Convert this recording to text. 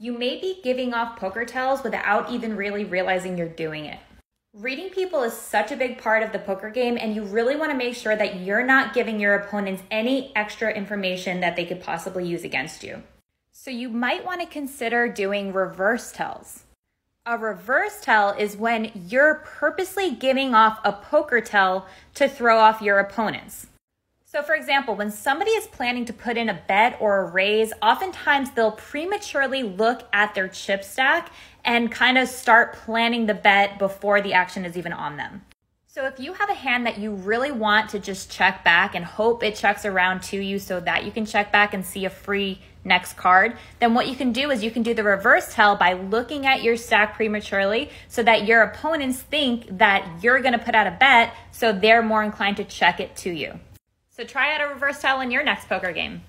You may be giving off poker tells without even really realizing you're doing it. Reading people is such a big part of the poker game, and you really want to make sure that you're not giving your opponents any extra information that they could possibly use against you. So, you might want to consider doing reverse tells. A reverse tell is when you're purposely giving off a poker tell to throw off your opponents. So, for example, when somebody is planning to put in a bet or a raise, oftentimes they'll prematurely look at their chip stack and kind of start planning the bet before the action is even on them. So, if you have a hand that you really want to just check back and hope it checks around to you so that you can check back and see a free next card, then what you can do is you can do the reverse tell by looking at your stack prematurely so that your opponents think that you're going to put out a bet, so they're more inclined to check it to you. So try out a reverse tell in your next poker game.